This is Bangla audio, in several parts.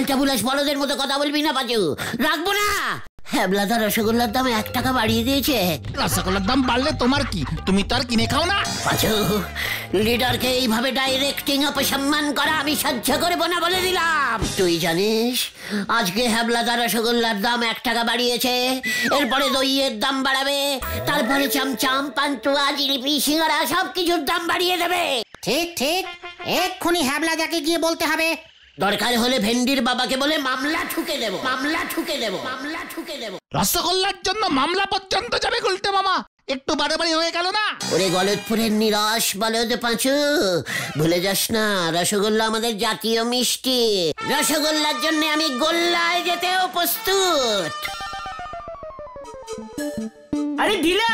ক্যালটা বুলাস বড়দের মতো কথা বলবি না পাচু। রাখব না। হ্যাবলাদা রসগোল্লার দাম এক টাকা বাড়িয়ে দিয়েছে। রসগোল্লার দাম বাড়লে তোমার কি? তুমি তো আর কিনে খাও না। পাচু লিডারকে এইভাবে ডাইরেক্টিং অপসম্মান করা আমি সহ্য করব না বলে দিলাম। তুই জানিস আজকে হ্যাবলাদা রসগোল্লার দাম এক টাকা বাড়িয়েছে। এরপরে দইয়ের দাম বাড়াবে। তারপরে চামচাম পান্তুয়া জিলিপি সিঙ্গারা সব কিছুর দাম বাড়িয়ে দেবে। ঠিক ঠিক। এক্ষুনি হ্যাবলাদাকে গিয়ে বলতে হবে। দরকার হলে ভেন্ডির বাবাকে বলে মামলা ঠুকে দেবো। মামলা ঠুকে দেবো। মামলা ঠুকে দেবো। রসগোল্লার জন্য মামলা পর্যন্ত যাবে গুলটে মামা। একটু বাড়াবাড়ি হয়ে গেল না? ওরে গলতপুরের নিরস বলদ পাঁচু ভুলে যাস না রসগোল্লা আমাদের জাতীয় মিষ্টি। রসগোল্লার জন্য আমি গোল্লায় যেতেও প্রস্তুত। আরে ঢিলা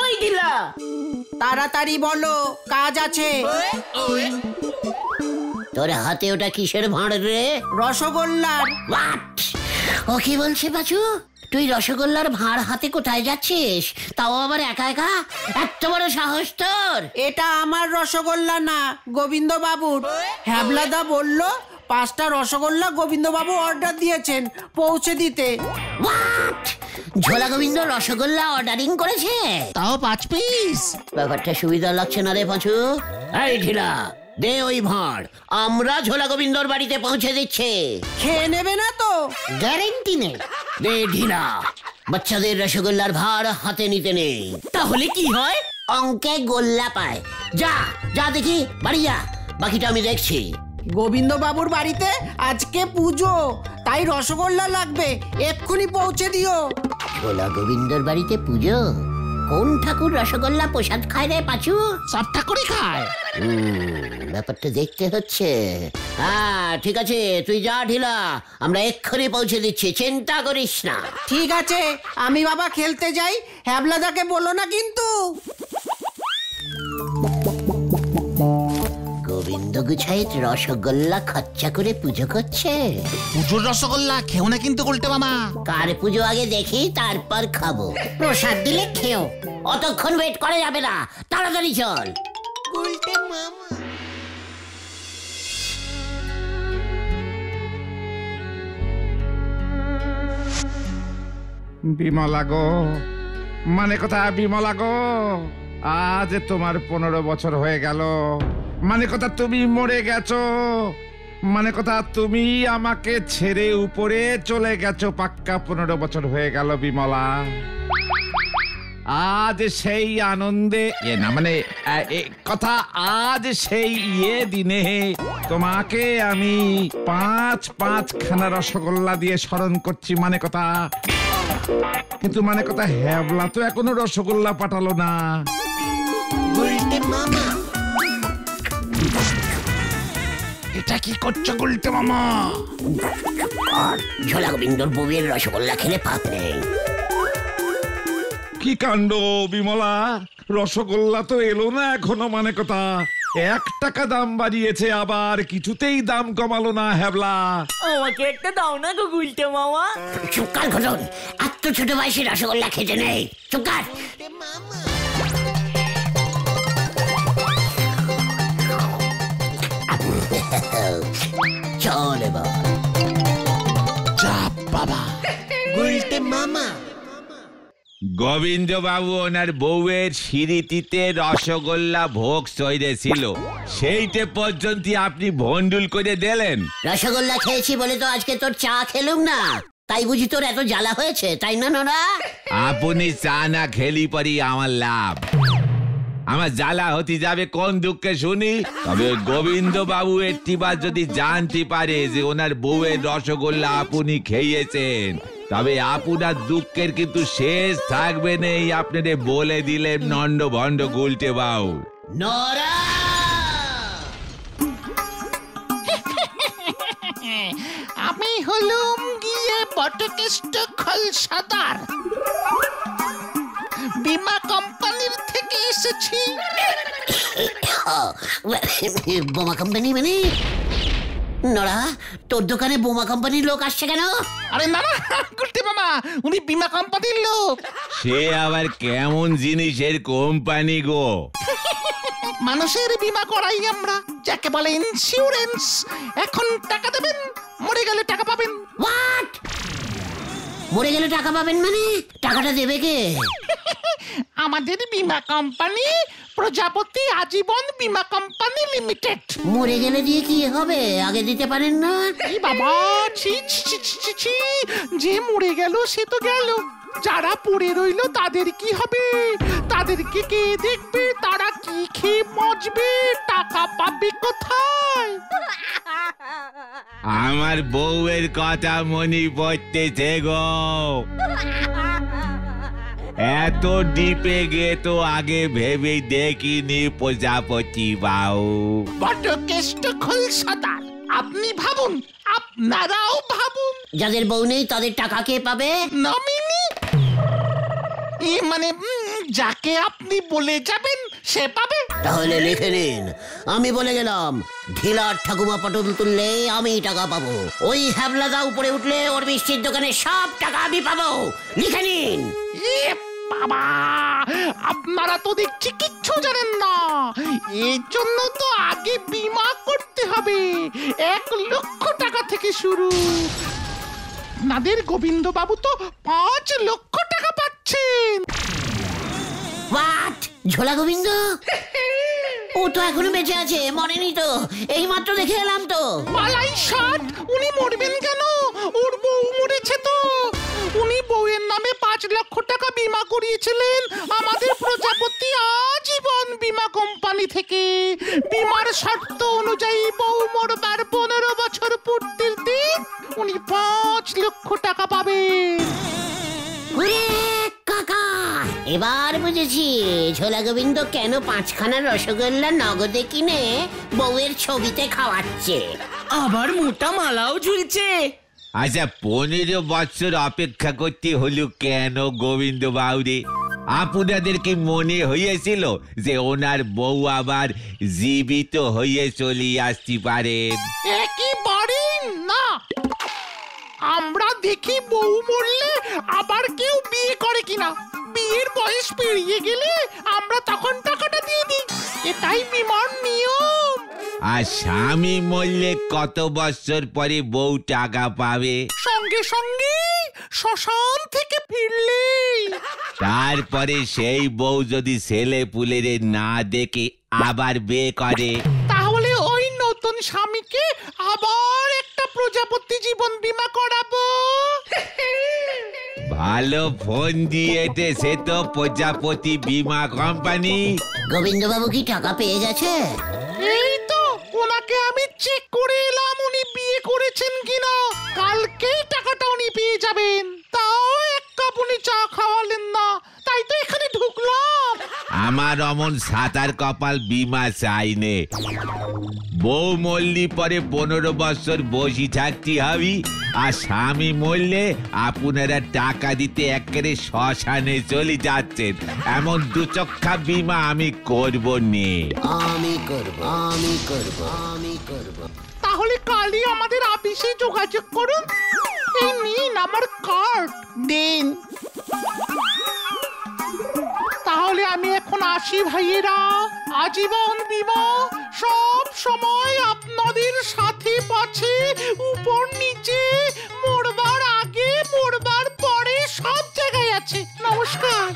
ওই ঢিলা। তাড়াতাড়ি বলো কাজ আছে। তোর হাতে ওটা কিসের ভাঁড় রে? রসগোল্লার। হোয়াট ও কি বলছে পাচু? তুই রসগোল্লার ভাঁড় হাতে কোথায় যাচ্ছিস? তাও আবার একা একা? এত বড় সাহস তোর! এটা আমার রসগোল্লা না গোবিন্দ বাবুর হ্যাবলাদা বলল পাঁচটা রসগোল্লা গোবিন্দ বাবু অর্ডার দিয়েছেন পৌঁছে দিতে। হোয়াট ঝোলা গোবিন্দ রসগোল্লা অর্ডারিং করেছে? তাও পাঁচ পিস ব্যাপারটা সুবিধা লাগছে না রে পাঁচু। এই ঢিলা দে ওই ভাঁড় আমরা ঝোলা গোবিন্দর বাড়িতে পৌঁছে দিচ্ছে। খেয়ে নেবে না তো। গ্যারেন্টি নেই। দে ঢিলা বাচ্চাদের রসগোল্লার ভার হাতে নিতে নেই তাহলে কি হয়? অঙ্কে গোল্লা পায়। যা যা দেখি বাড়ি যা। বাকিটা আমি দেখছি। গোবিন্দ বাবুর বাড়িতে আজকে পুজো তাই রসগোল্লা লাগবে। এক্ষুনি পৌঁছে দিও। ঝোলা গোবিন্দর বাড়িতে পুজো? কোন ঠাকুর রসগোল্লা প্রসাদ খায় রে পাচু? সব ঠাকুরই খায়। ব্যাপারটা দেখতে হচ্ছে। হ্যাঁ ঠিক আছে তুই যা ঢিলা আমরা এক্ষুনি পৌঁছে দিচ্ছি চিন্তা করিস না। ঠিক আছে আমি বাবা খেলতে যাই হ্যাবলাদাকে বলো না কিন্তু। গোবিন্দ গুছাইত রসগোল্লা খরচা করে পুজো করছে। পুজোর রসগোল্লা খেও না কিন্তু গুলটে মামা। কার পুজো আগে দেখি তারপর খাব। প্রসাদ দিলে খেও। অতক্ষণ ওয়েট করা যাবে না। তাড়াতাড়ি চল। বিমলা গো মানে কথা বিমলা গো আজ তোমার পনেরো বছর হয়ে গেল। মানে কথা তুমি মরে গেছো মানে কথা তুমি আমাকে ছেড়ে উপরে চলে গেছো পাক্কা পনেরো বছর হয়ে গেল বিমলা। আজ সেই আনন্দে এ না মানে এ কথা আজ সেই ইয়ে দিনে তোমাকে আমি পাঁচ পাঁচ খানা রসগোল্লা দিয়ে স্মরণ করছি মানে কথা। কিন্তু মানে কথা হ্যাবলা তো এখনও রসগোল্লা পাঠালো না। এটা কি করছ গুলটে মামা? ঝোলা গোবিন্দর বউয়ের রসগোল্লা খেলে পাপ নেই। কি কাণ্ড বিমলা? রসগোল্লা তো এলো না এখনও মানে কথা। এক টাকা দাম বাড়িয়েছে আবার কিছুতেই দাম কমালো না হ্যাবলা। আমাকে একটা দাও না গো গুলটে মামা। চুপকার ঘটন এত ছোট বয়সে রসগোল্লা খেতে নেই। চুপকার চল এবার চাপ বাবা। গোবিন্দ বাবু ওনার বউয়ের সিঁড়িটিতে রসগোল্লা ভোগ সইরেছিল সেইটে পর্যন্ত আপনি ভন্ডুল করে দিলেন। রসগোল্লা খেয়েছি বলে তো আজকে তোর চা খেলুম না। তাই বুঝি তোর এত জ্বালা হয়েছে তাই না নোরা? আপনি চা না খেলি পরি আমার লাভ। আমার জ্বালা হতে যাবে কোন দুঃখে শুনি? তবে গোবিন্দ বাবু একটিবার যদি জানতে পারে যে ওনার বউয়ের রসগোল্লা আপনি খেয়েছেন, তবে আপনার দুঃখের কিন্তু শেষ থাকবে নেই আপনাদের বলে দিলেন নন্ড ভণ্ড গুলটে বাউ নোরা! আমি হলুম গিয়ে বটকেষ্ট বিমা থেকে বোমা কোম্পানি মানে? নোরা তোর দোকানে বোমা কোম্পানির লোক আসছে কেন? আরে না না গুলটে মামা উনি বিমা কোম্পানির লোক। সে আবার কেমন জিনিসের কোম্পানি গো? মানুষের বিমা করাই আমরা যাকে বলে ইন্স্যুরেন্স এখন টাকা দেবেন মরে গেলে টাকা পাবেন। হোয়াট মরে গেলে টাকা পাবেন মানে? টাকাটা দেবে কে? আমাদের বীমা কোম্পানি প্রজাপতি আজীবন বীমা কোম্পানি লিমিটেড। মরে গেলে দিয়ে কি হবে? আগে দিতে পারেন না? এই বাবা ছি ছি ছি, ছি, ছি, ছি। যে মরে গেল সে তো গেল। যারা পড়ে রইল তাদের কি হবে? তাদেরকে কে দেখবে? তারা কি খেয়ে মজবে টাকা পাবে কোথায়? আমার বউয়ের কথা মনে পড়তেছে গো। এত ডিপে গে তো আগে ভেবে দেখিনি প্রজাপতি বাউ বড্ড কেষ্ট খোল সদার আপনি ভাবুন আপনারাও ভাবুন। যাদের বউ নেই তাদের টাকা কে পাবে? নমিনি মানে উম, যাকে আপনি বলে যাবেন সে পাবে। তাহলে লিখে নিন। আমি বলে গেলাম ঢিলার ঠাকুমা পটল তুললে আমি টাকা পাবো। ওই হ্যাবলাদা উপরে উঠলে ওর মিষ্টির দোকানে সব টাকা আমি পাবো। লিখে নিন। এ বাবা আপনারা তো দেখছি কিচ্ছু জানেন না। এর জন্য তো আগে বীমা করতে হবে। এক লক্ষ টাকা থেকে শুরু। আপনাদের গোবিন্দ বাবু তো পাঁচ লক্ষ টাকা পাচ্ছেন হোয়াট ঝোলা গোবিন্দ? ও তো এখনও বেঁচে আছে মরেনি তো। এই মাত্র দেখে এলাম তো। পালাই ষাট উনি মরবেন কেন? ওর বউ মরেছে তো। উনি বউয়ের নামে পাঁচ লক্ষ টাকা বীমা করিয়েছিলেন। আমাদের প্রজাপতি আজীবন বীমা কোম্পানি থেকে। বীমার শর্ত অনুযায়ী বউ মরবার পনেরো বছর পূর্তির দিন উনি পাঁচ লক্ষ টাকা পাবেন। এবার বুঝেছি। ঝোলা গোবিন্দ কেন পাঁচখানা রসগোল্লা নগদে কিনে বউয়ের ছবিতে খাওয়াচ্ছে? আবার মোটা মালাও ঝুলছে। আচ্ছা পনেরো বছর অপেক্ষা করতে হলো কেন গোবিন্দ বাউরে? আপনাদের কি মনে হয়েছিল যে ওনার বউ আবার জীবিত হয়ে চলে আসতে পারেন একেবারেই না। আমরা দেখি বউ মরলে আবার বয়স পেরিয়ে গেলে আমরা তখন টাকাটা দিয়ে দিই। এটাই বিমার নিয়ম। আর স্বামী মরলে কত বছর পরে বউ টাকা পাবে? সঙ্গে সঙ্গে শ্মশান থেকে ফিরলেই তারপরে সেই বউ যদি ছেলে পুলেরে না দেখে আবার বিয়ে করে? তাহলে ওই নতুন স্বামীকে আবার একটা প্রজাপতি জীবন বীমা করাবো। ভালো ফোন দিয়েছে সে তো প্রজাপতি বীমা কোম্পানি। গোবিন্দবাবু কি টাকা পেয়ে গেছে? এই তো ওনাকে আমি চেক করে এলাম। আমার অমন সাতার কপাল বিমা চাইনে। বউ মরলি পরে পনেরো বছর বসি থাকতে হবি আর স্বামী মরলে আপনারা টাকা দিতে একেবারে শ্মশানে চলে যাচ্ছেন। এমন দুচক্ষা বিমা আমি করব নে। আমি করব আমি করব আমি করব। তাহলে কালই আমাদের অফিসে যোগাযোগ করুন। এই নিন আমার কার্ড। দিন। তাহলে আমি এখন আসি ভাইয়েরা। আজীবন বিমা সব সময় আপনাদের সাথে পাছে উপর নিচে মরবার আগে মরবার পরে সব জায়গায় আছে। নমস্কার।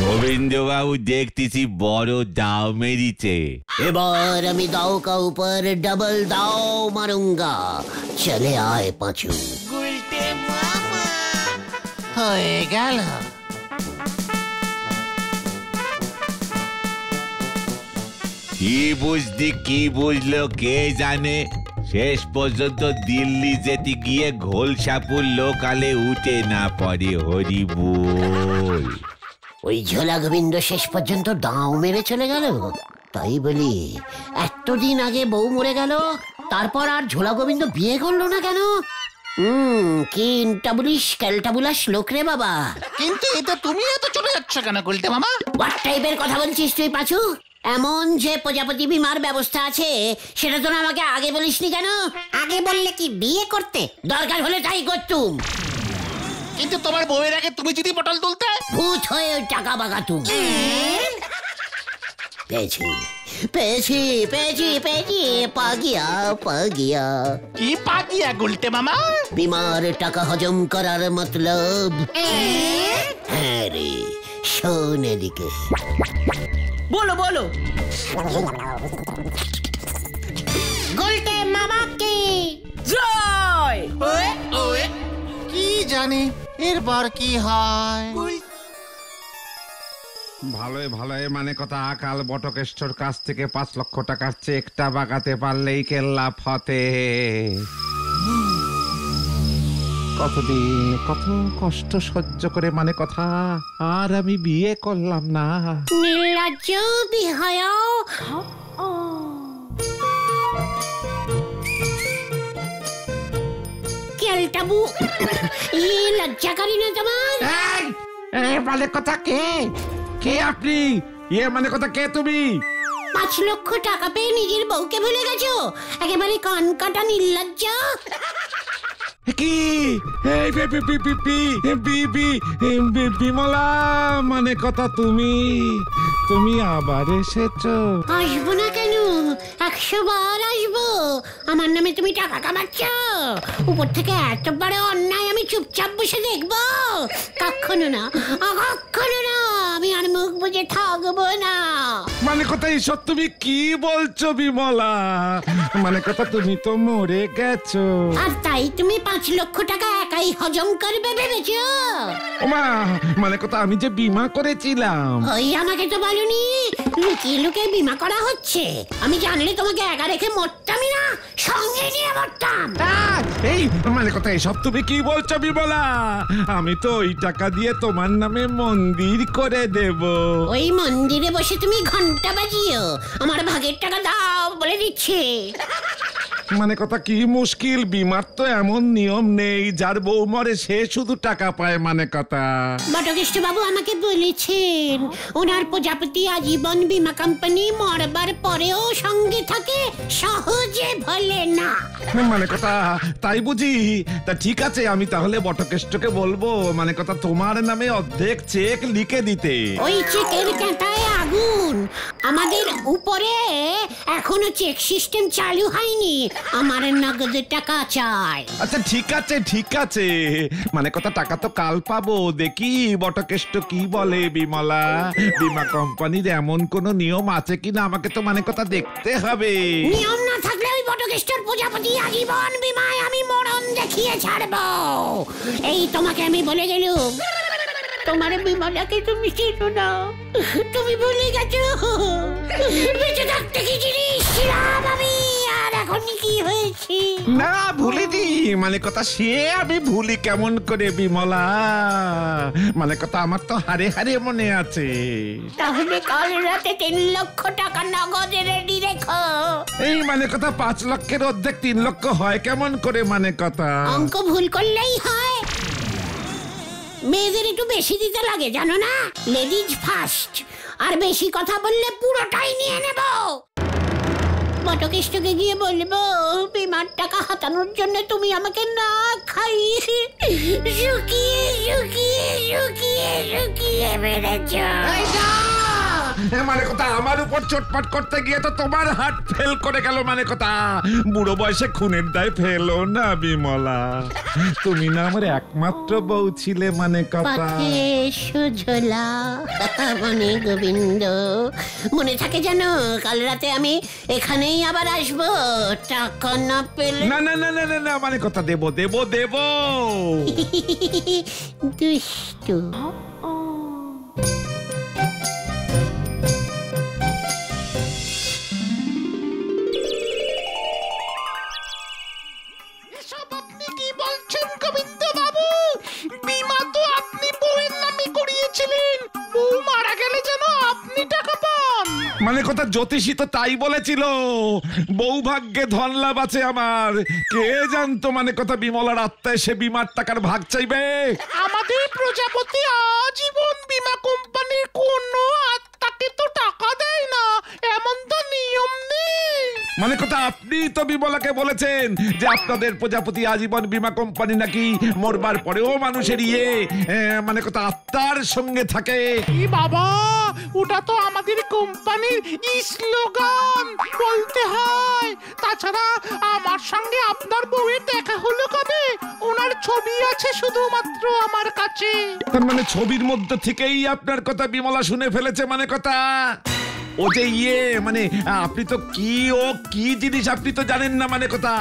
গোবিন্দবাবু দেখতেছি বড় দাও মেরিছে। এবার আমি দাও কা উপর ডবল দাও মারুঙ্গা। চলে আয় পাঁচু। হয়ে গেল। কি বুঝলি কি বুঝলো কে জানে? শেষ পর্যন্ত দিল্লি যেতে গিয়ে ঘোলসাপুর লোকালে উঠে না পড়ে হরি বল ওই ঝোলা গোবিন্দ শেষ পর্যন্ত দাও মেরে চলে গেল? তাই বলি এতদিন আগে বউ মরে গেল তারপর আর ঝোলা গোবিন্দ বিয়ে করল না কেন? হুম কি ইন্টাবুলিশ ক্যালটাবুলাস লোক রে বাবা। কিন্তু এটা তুমি এত চলে যাচ্ছ কেন গুলতে মামা? হোয়াট টাইপের কথা বলছিস তুই পাচু? এমন যে প্রজাপতি বিমার ব্যবস্থা আছে সেটা তো আমাকে আগে বলিসনি কেন? আগে বললে কি বিয়ে করতে? দরকার হলে তাই করতুম। কিন্তু তোমার বউয়ের আগে তুমি যদি পটল তুলতে? ভূত হয়ে ওই টাকা বাগাতুম। পেয়েছি। পেয়েছি পেয়েছি পেয়েছি। পাগিয়া পাগিয়া। কি পাগিয়া গুলটে মামা? বিমার টাকা হজম করার মতলব। হ্যাঁ রে শোন এদিকে। বলো বলো। গোলটে মামা কি? জয়! কি জানি এরপর কি হয়? ভালোই ভালোই মানে কথা আকাল বটকেশ্বর কাছ থেকে পাঁচ লক্ষ টাকার চেকটা বাগাতে পারলেই কেল্লা ফতে কতদিন কত কষ্ট সহ্য করে মানে কথা আর আমি বিয়ে করলাম না। নির্লজ্জ বিহায়। কেলটাবু ই লজ্জা করি না তোমার। এই, এই কথা কে? কে আপনি? ইয়ে মানে কথা কে তুমি? পাঁচ লক্ষ টাকা পেয়ে নিজের বউকে ভুলে গেছো? একেবারে কান কাটা নির্লজ্জ। মানে কথা তুমি। তুমি আবার এসেছ। আসব না কেন? একশো বার আসব। আমার নামে তুমি টাকা কামাচ্ছ? উপর থেকে এত বড় অন্যায় আমি চুপচাপ বসে দেখব? কখনো না কখনো না। আমি আর মুখ বুঝে থাকব না। মানে কথা এইসব তুমি কি বলছো বিমলা? মানে কথা তুমি তো মরে গেছো। আর তাই তুমি পাঁচ লক্ষ টাকা একাই হজম করবে ভেবেছো? ওমা মানে কথা আমি যে বিমা করেছিলাম। ওই আমাকে তো বলনি লুকিয়ে লুকিয়ে বিমা করা হচ্ছে। আমি জানলে তোমাকে একা রেখে মরতামই না সঙ্গে নিয়ে মরতাম। আহ, এই মানে কথা এসব তুমি কি বলছো বিমলা? আমি তো ওই টাকা দিয়ে তোমার নামে মন্দির করে দেব। ওই মন্দিরে বসে তুমি ঘণ্টা বাজিও। আমার ভাগের টাকা দাও বলে দিচ্ছে। মানে কথা কি মুশকিল বিমার তো এমন নিয়ম নেই যার বউ মরে সে শুধু টাকা পায় মানে কথা। বটকৃষ্ণ বাবু আমাকে বলেছেন ওনার প্রজাপতি আজীবন বীমা কোম্পানি মরবার পরেও সঙ্গে থাকে সহজে ভোলে না। মানে কথা তাই বুঝি? তা ঠিক আছে আমি তাহলে বটকেষ্টকে বলব। মানে কথা তোমার নামে অর্ধেক চেক লিখে দিতে। ওই চেকের কাঁটায় আগুন। আমাদের উপরে এখনও চেক সিস্টেম চালু হয়নি। আমার নগদ টাকা চাই। আচ্ছা ঠিক আছে ঠিক আছে। মানে কথা টাকা তো কাল পাবো। দেখি বটকেষ্ট কি বলে বিমলা। বিমা কোম্পানির এমন কোন নিয়ম আছে কিনা? আমাকে তো মানে কথা দেখতে হবে। নিয়ম না থাকলে ওই বটকেশ্বর প্রজাপতি আজীবন বিমায় আমি মরণ দেখিয়ে ছাড়বো। এই তোমাকে আমি বলে গেলুম। তোমার বিমাটাকে তুমি চেনো না। তুমি ভুলে গেছো? বেঁচে থাকতে কি জিনিস? ছিলাম আমি আর এখন কি হয়েছি? না ভুলিনি মানে কথা সে আমি ভুলি কেমন করে বিমলা? মানে কথা আমার তো হারে হারে মনে আছে। তাহলে কাল রাতে তিন লক্ষ টাকা নগদ রেডি রেখো। এই মানে কথা পাঁচ লক্ষের অর্ধেক তিন লক্ষ হয় কেমন করে মানে কথা? অঙ্ক ভুল করলেই হয়। মেয়েদের একটু বেশি দিতে লাগে, জানো না? লেডিজ ফার্স্ট আর বেশি কথা বললে পুরোটাই নিয়ে নেব। বটকেষ্টকে গিয়ে বলব, বিমার টাকা হাতানোর জন্য তুমি আমাকে না খাই শুকিয়ে শুকিয়ে শুকিয়ে শুকিয়ে মেরেছ মানে কথা আমার উপর চটপট করতে গিয়ে তো তোমার হাত ফেল করে গেল মানে কথা। বুড়ো বয়সে খুনের দায় ফেলো না বিমলা। তুমি না আমার একমাত্র বউ ছিলে মানে কথা। সুঝলা মানে গোবিন্দ। মনে থাকে জানো কাল রাতে আমি এখানেই আবার আসব টাকা না পেলে। না না না না না না মানে কথা দেবো দেবো দেবো। দুষ্টু। জ্যোতিষী তো তাই বলেছিল। বউ ভাগ্যে ধন লাভ আছে আমার। কে জানতো মানে কথা বিমলার আত্মায় সে বিমার টাকার ভাগ চাইবে? আমাদের প্রজাপতি আজীবন মানে কথা আপনি তো বিমলাকে বলেছেন যে আপনাদের প্রজাপতি আজীবন বীমা কোম্পানি নাকি মরবার পরেও মানুষের ইয়ে মানে কথা আত্মার সঙ্গে থাকে। কি বাবা ওটা তো আমাদের কোম্পানির স্লোগান বলতে হয়। তাছাড়া আমার সঙ্গে আপনার বউয়ের দেখা হলো কবে? ওনার ছবি আছে শুধুমাত্র আমার কাছে। তার মানে ছবির মধ্যে থেকেই আপনার কথা বিমলা শুনে ফেলেছে মানে কথা। ও যে ইয়ে মানে আপনি তো কি, ও কি জিনিস আপনি তো জানেন না মানে কথা।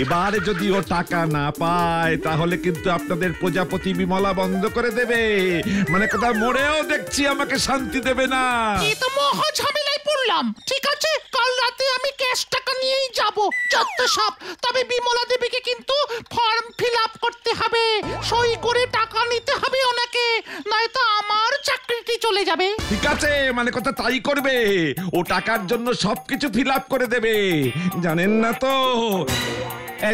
এবারে যদি ও টাকা না পায়, তাহলে কিন্তু আপনাদের প্রজাপতি বিমলা বন্ধ করে দেবে। মানে কথা, মরেও দেখছি আমাকে শান্তি দেবে না। এই তো মহা ঝামেলায় পড়লাম ঠিক আছে, কাল রাতে আমি ক্যাশ টাকা নিয়েই যাব, যত সব। তবে বিমলা দেবীকে কিন্তু ফর্ম ফিল আপ করতে হবে। সই করে টাকা নিতে হবে ওনাকে, নয়তো আমার চাকরিটি চলে যাবে। ঠিক আছে মানে কথা তাই করবে। ও টাকার জন্য সবকিছু ফিল আপ করে দেবে। জানেন না তো?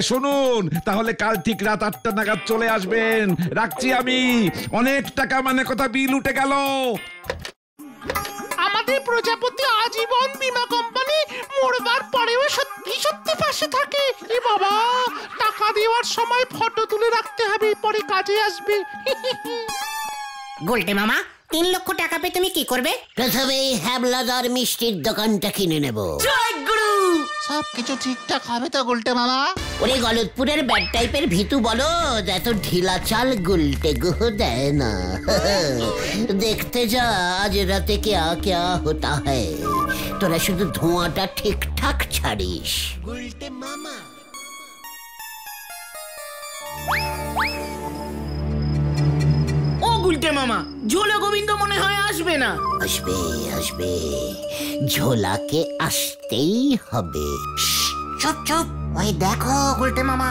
শুনুন, তাহলে কাল ঠিক রাত আটটা নাগাদ চলে আসবেন। রাখছি আমি। অনেক টাকা মানে কথা, বিল উঠে গেল। আমাদের প্রজাপতি আজীবন বীমা কোম্পানি মরবার পরেও সত্যি সত্যি পাশে থাকে। এ বাবা টাকা দেওয়ার সময় ফটো তুলে রাখতে হবে পরে কাজে আসবে। গোলটে মামা তিন লক্ষ টাকা পেয়ে তুমি কি করবে? প্রথমেই হ্যাবলাদার মিষ্টির দোকানটা কিনে নেব। জয় সব কিছু ঠিকঠাক হবে তো গুলটে মামা? ওরে গলতপুরের ব্যাড টাইপের ভিতু বলো এত ঢিলা চাল গুলটে গুহ দেয় না। দেখতে যা আজ রাতে কেয়া কেয়া হতা হয়। তোরা শুধু ধোঁয়াটা ঠিকঠাক ছাড়িস। গুলটে মামা। গুলটে মামা ঝোলে গোবিন্দ মনে হয় আসবে না। আসবে আসবে। ঝোলাকে আসতেই হবে। চুপ চুপ ওই দেখো গোলটে মামা।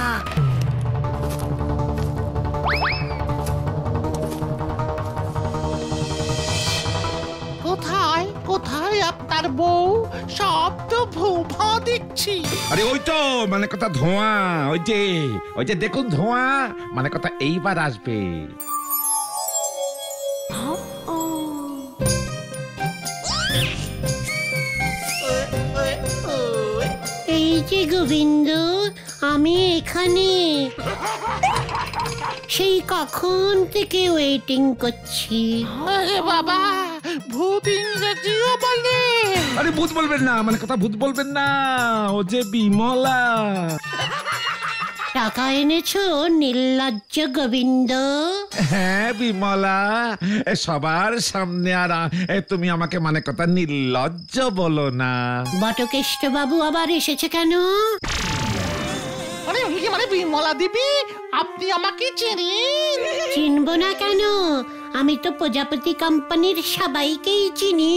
কোথায় কোথায় আপনার বউ? সব তো ভূভা দেখছি। আরে ওই তো মানে কথা ধোঁয়া ওই যে ওই যে দেখুন ধোঁয়া মানে কথা এইবার আসবে। গোবিন্দ আমি এখানে। সেই কখন থেকে ওয়েটিং করছি। আরে বাবা ভূত ইন্দ্রজিও বলে। আরে ভূত বলবেন না মানে কথা ভূত বলবেন না ও যে বিমলা। টাকা এনেছো নির্লজ্জ গোবিন্দ? হ্যাঁ বিমলা সবার সামনে আর তুমি আমাকে মানে কথা নির্লজ্জ বলো না। বটকেষ্ট বাবু আবার এসেছে কেন? মানে মানে বিমলা দেবী আপনি আমাকে চেনেন। চিনবো না কেন? আমি তো প্রজাপতি কোম্পানির সবাইকেই চিনি।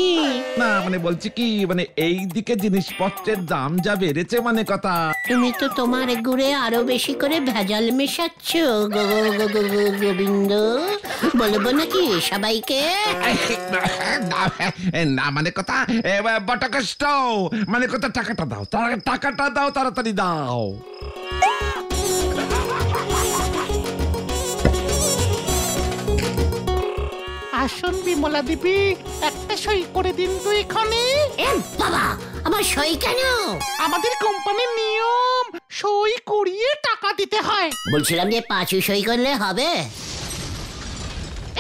না মানে বলছি কি মানে এই দিকে জিনিসপত্রের দাম যা বেড়েছে মানে কথা। তুমি তো তোমার গুড়ে আরও বেশি করে ভেজাল মেশাচ্ছ গো গো গো গো গো গোবিন্দ। বলব নাকি সবাইকে? না, মানে কথা বটকষ্ট। মানে কথা টাকাটা দাও টাকাটা দাও তাড়াতাড়ি দাও। আসুন বিমলা দেবী একটা সই করে দিন তো এখানে বাবা আমার সই কেন? আমাদের কোম্পানির নিয়ম সই করিয়ে টাকা দিতে হয়। বলছিলাম যে পাঁচু সই করলে হবে।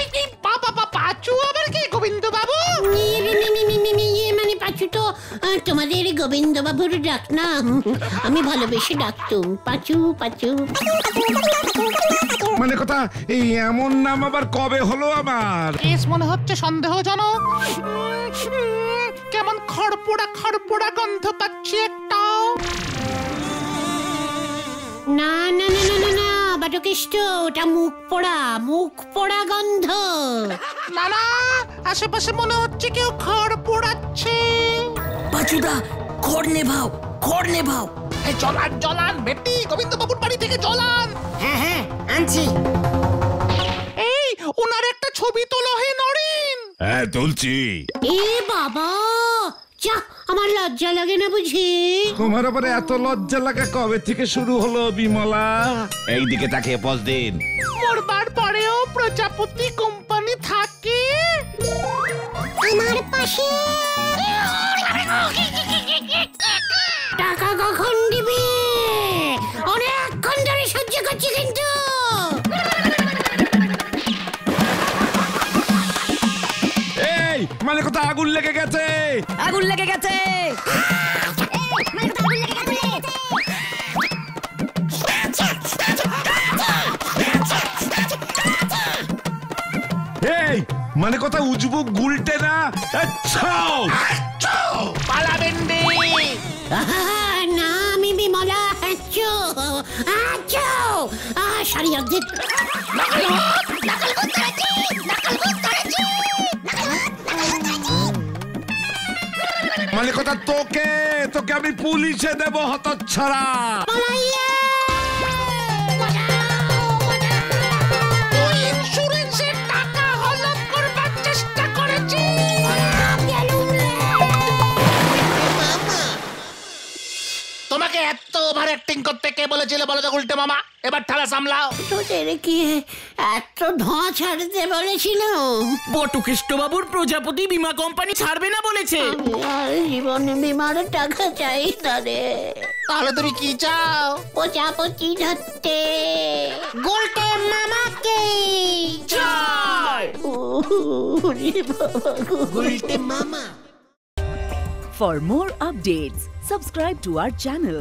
এই এই বাবা পাঁচু আবার কি? গোবিন্দ বাবু ইয়ে, মানে পাঁচু তো আহ, তোমাদের গোবিন্দ বাবুর ডাক না। আমি ভালোবেসে ডাকতুম পাঁচু পাঁচু। কথা এই এমন নাম আবার কবে হলো আমার? কেস মনে হচ্ছে সন্দেহজনক। কেমন খড়পোড়া খড়পোড়া গন্ধ পাচ্ছি একটা না না না না না না বাটকেষ্ট ওটা মুখ পোড়া মুখ পোড়া গন্ধ। না না আশেপাশে মনে হচ্ছে কেউ খড় পোড়াচ্ছে। পাচুদা খড় নেভাও খড় নেভাও। এই জলান জলান। বেটি গোবিন্দ বাবুর বাড়ি থেকে জলান। হ্যাঁ হ্যাঁ আনছি। এই ওনার একটা ছবি তোলো হে নরেন। হ্যাঁ তুলছি। এ বাবা যা আমার লজ্জা লাগে না বুঝি? তোমার আবার এত লজ্জা লাগা কবে থেকে শুরু হলো বিমলা? এইদিকে তাকিয়ে পজ দিন। মরবার পরেও প্রজাপতি কোম্পানি থাকে। আমার পাশে। টাকা কখন দিবি? অনেকক্ষণ ধরে সহ্য করছি কিন্তু। এই মানে কোথায় আগুন লেগে গেছে? আগুন লেগে গেছে। এই মানে কোথায় উজবুক গুলটে না? আচ্ছা পালাবেন রে শাড়ি অর্ধেক মানে কথা তোকে তোকে আমি পুলিশে দেব হতচ্ছাড়া। তোমাকে এত ওভার অ্যাক্টিং করতে কে বলেছিল? বলো তো উল্টে মামা। এবার ঠালা সামলাও। তোদের কি এত ধোঁয়া ছাড়তে বলেছিল? বটুকেষ্ট বাবুর প্রজাপতি বীমা কোম্পানি ছাড়বে না বলেছে। জীবনে বিমার টাকা চাই তারে তাহলে তুমি কি চাও? প্রজাপতি ধরতে। গোলটে মামাকে। উল্টে মামা। For more updates, subscribe to our channel,